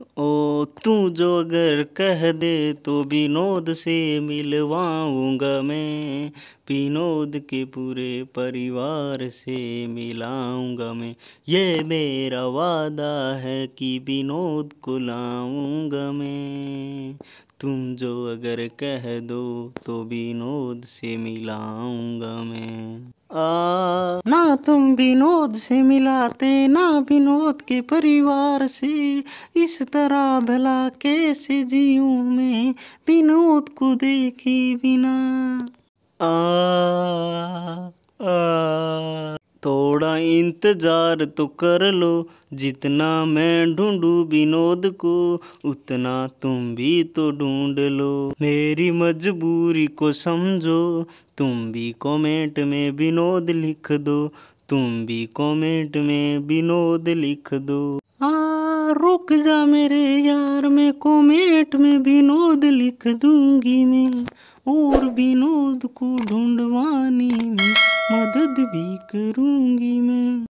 ओ तू जो अगर कह दे तो विनोद से मिलवाऊँगा मैं। विनोद के पूरे परिवार से मिलाऊँगा मैं। ये मेरा वादा है कि विनोद को लाऊँगा मैं। तुम जो अगर कह दो तो विनोद से मिलाऊँगा मैं। आ तुम विनोद से मिलाते ना विनोद के परिवार से। इस तरह भला कैसे जीव मैं विनोद को देखे बिना। आ, इंतज़ार तो कर लो, जितना मैं ढूंढू विनोद को, उतना तुम भी तो ढूंढ लो। मेरी मजबूरी को समझो, तुम भी कमेंट में विनोद लिख दो, तुम भी कमेंट में विनोद लिख दो। आ, रुक जा मेरे यार, मैं कमेंट में विनोद लिख दूँगी मैं, और विनोद को ढूंढवाने में मदद भी करूँगी मैं।